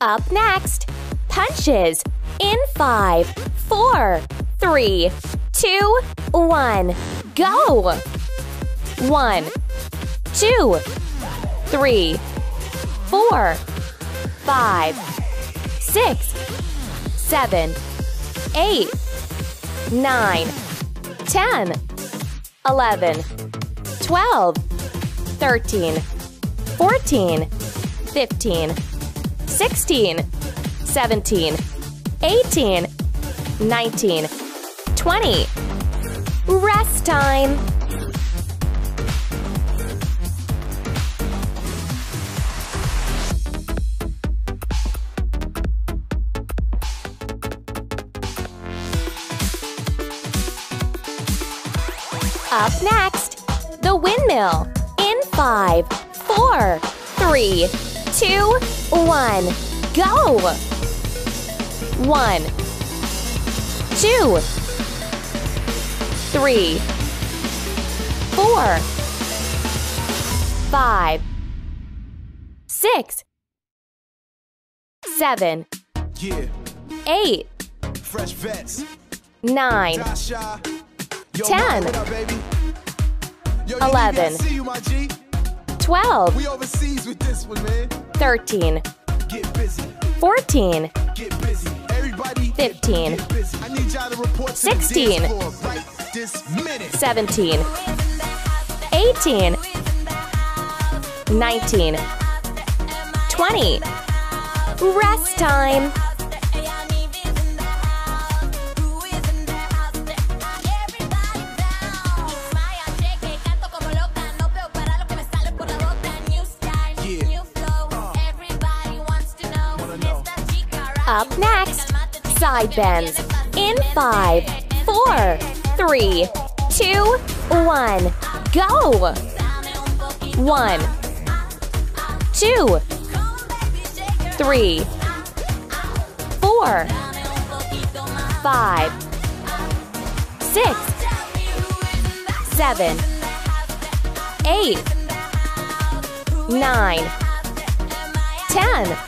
Up next, punches in five, four, three, two, one, go! One, two, three, four, five, six, seven, eight, nine, ten, eleven, twelve, thirteen, fourteen, fifteen. 16, 17, 18, 19, 20. Rest time. Up next, the windmill. In five, four, three, two, one, go! One, two, three, four, five, six, seven, Yeah, eight, fresh vets. nine. Yo, Ten. Up? Yo, Eleven. See you, my G. twelve, We overseas with this one, man. thirteen, Get busy, fourteen, get busy. Everybody, Fifteen. Get busy. I need y'all to report to Sixteen. the dance floor right this minute. 17, 18, 19, 20. Rest time. Up next, side bends. In five, four, three, two, one, go! One, two, three, four, five, six, seven, eight, nine, ten,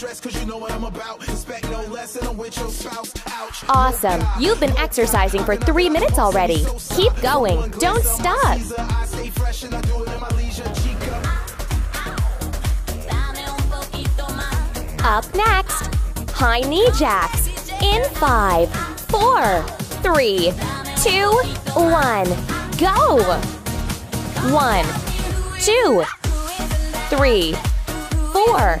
Stress, cause you know what I'm about. Expect no less I'm with your spouse. Ouch. Awesome. You've been exercising for three minutes already. Keep going. Don't stop. Up next, high knee jacks. In five, four, three, two, one, go! One, two, three, four,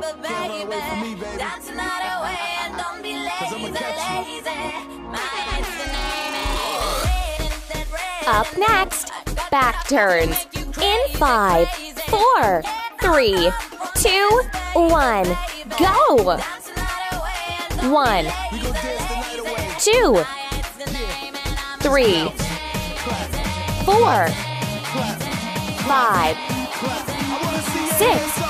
Baby, baby. me, baby. That's not a way, and don't be lazy, I'ma catch you. lazy. My is the name, and red and that red. Up next, back turns. In five, four, three, two, one, go! That's not a way, and don't One, We gon' dance the night away. two, it's the name, and I'm three, four, five, I wanna see your Six.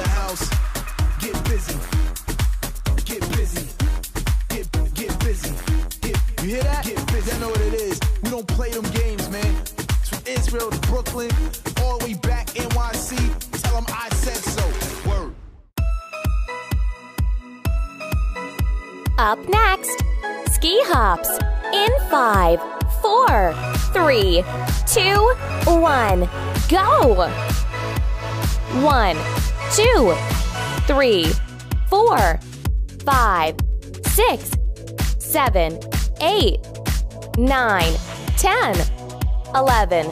We in Brooklyn, all the way back NYC. Tell them I said so. Word. Up next, ski hops in five, four, three, two, one, go! One, two, three, four, five, six, seven, eight, nine, ten, eleven,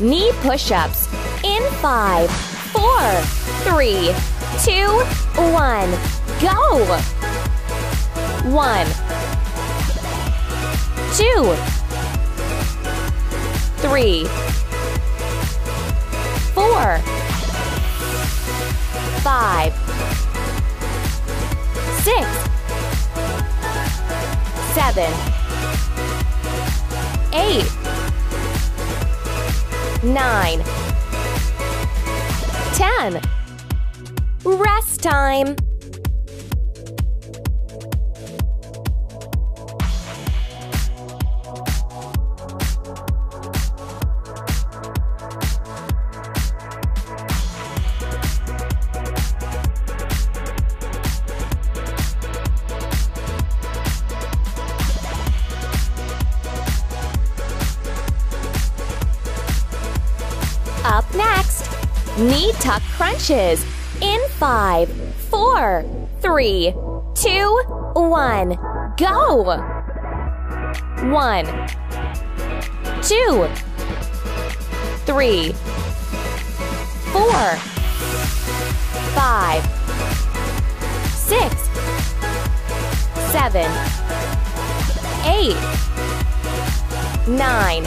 Knee push ups in five, four, three, two, one, go! One, two, three, four, five, six, seven, eight nine, ten. Rest time. Knee tuck crunches in five, four, three, two, one, go! One, two, three, four, five, six, seven, eight, nine,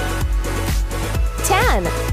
ten.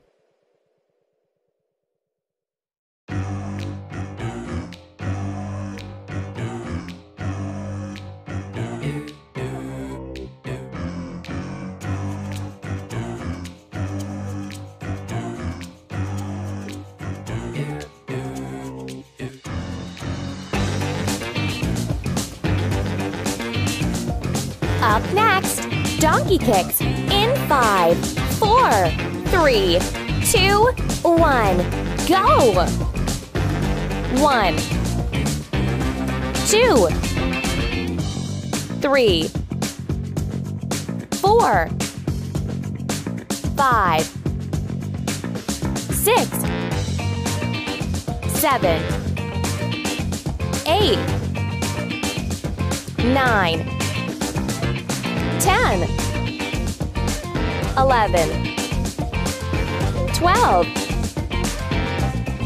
Donkey kicks in five, four, three, two, one, go! One, two, three, four, five, six, seven, eight, nine. 10 11 12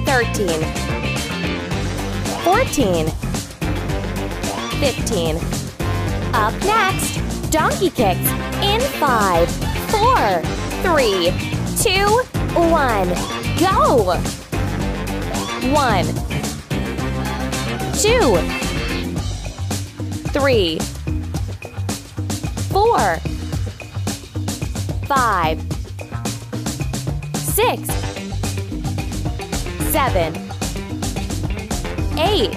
13 14 15 Up next, donkey kicks in 5 4 3 2 1 Go! 1 2 3 four, five, six, seven, eight,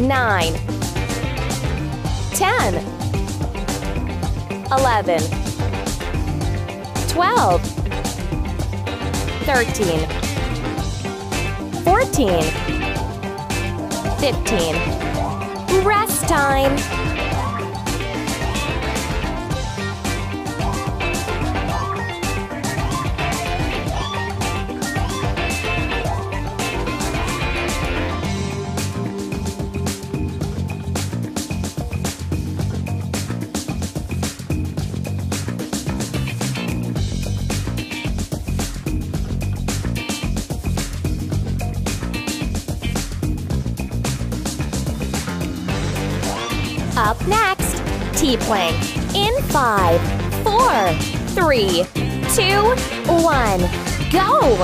nine, ten, eleven, twelve, thirteen, fourteen, fifteen. Rest time. T-plank. In five, four, three, two, one. Go!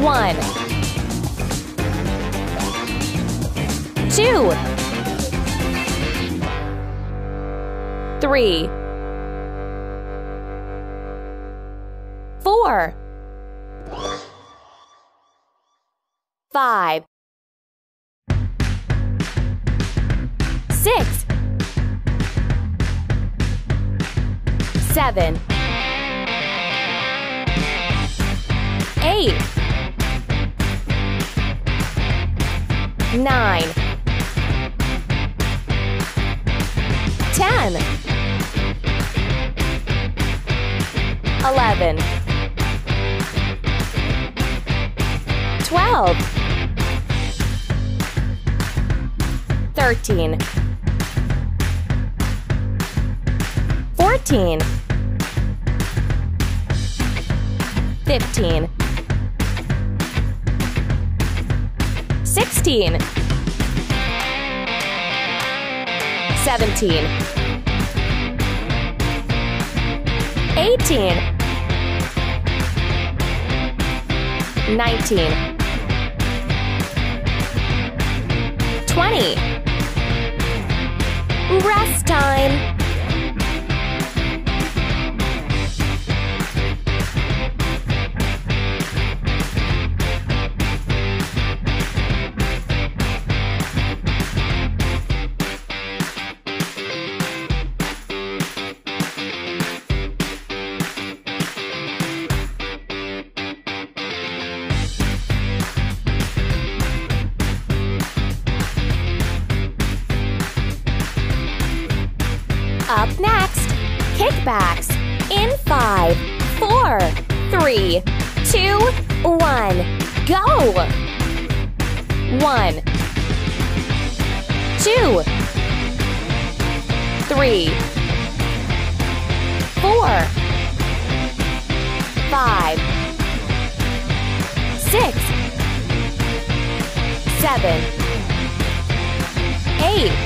One. Two. Three. Four. Five. Six. Seven. Eight. Nine. Ten. Eleven. Twelve. Thirteen. Fourteen. Fifteen. Sixteen. Seventeen. Eighteen. Nineteen. Twenty. Rest time. Up next, kickbacks. In five, four, three, two, one. Go! One, two, three, four, five, six, seven, eight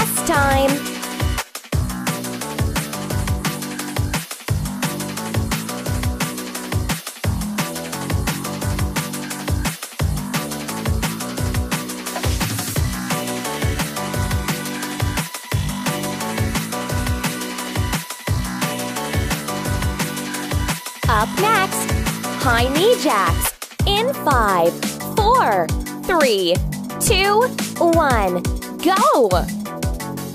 Rest time. Up next, high knee jacks. In five, four, three, two, one. Go!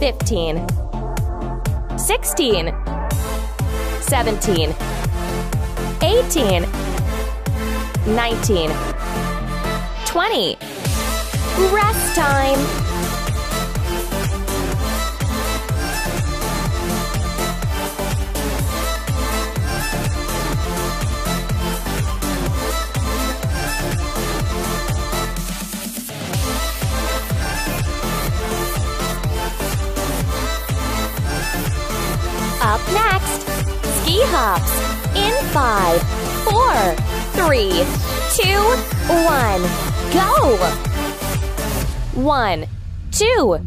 15 16, 17, 18, 19, 20. Rest time. Four, three, two, one, go! One, two,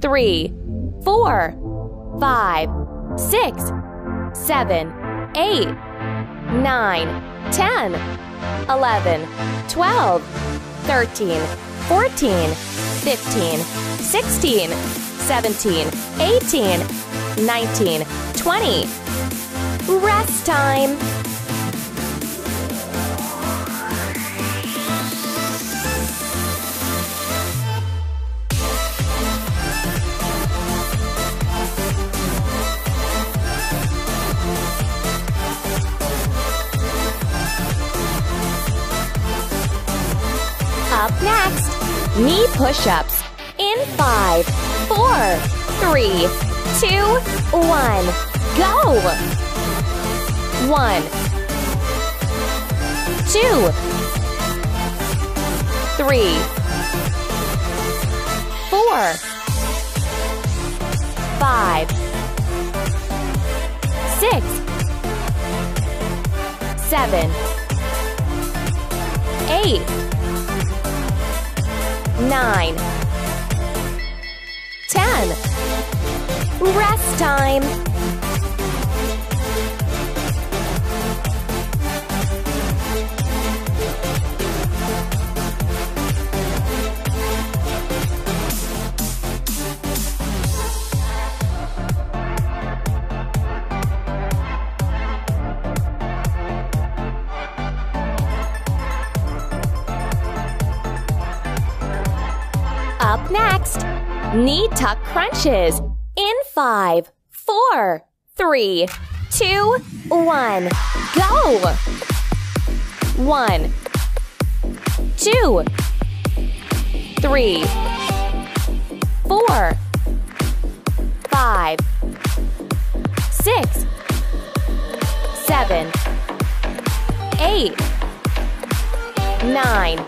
three, four, five, six, seven, eight, nine, ten, eleven, twelve, thirteen, fourteen, fifteen, sixteen, seventeen, eighteen. 19, 20. Rest time. Up next, knee push-ups in five, four, three, two, one, go! One, two, three, four, five, six, seven, eight, nine, ten. Rest time. Next, knee tuck crunches. In five, four, three, two, one, go! One, two, three, four, five, six, seven, eight, nine,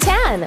ten,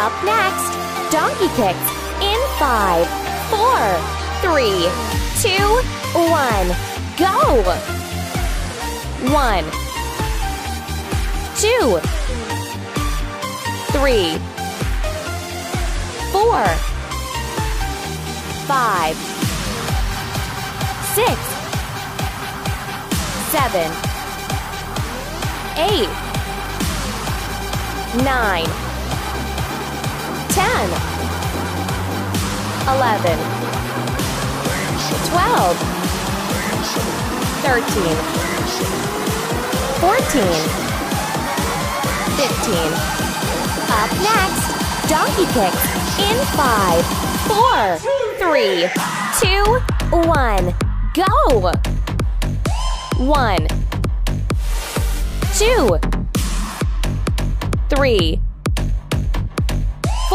Up next, donkey kicks in five, four, three, two, one, go! One, two, three, four, five, six, seven, eight, nine. 10, 11, 12, 13, 14, 15. Up next, donkey kicks in 5, 4, 3, 2, 1, go! 1, 2, 3,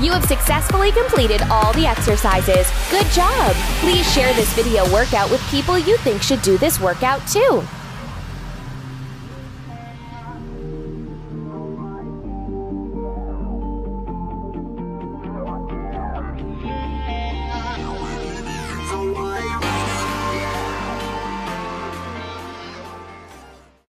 You have successfully completed all the exercises. Good job! Please share this video workout with people you think should do this workout too.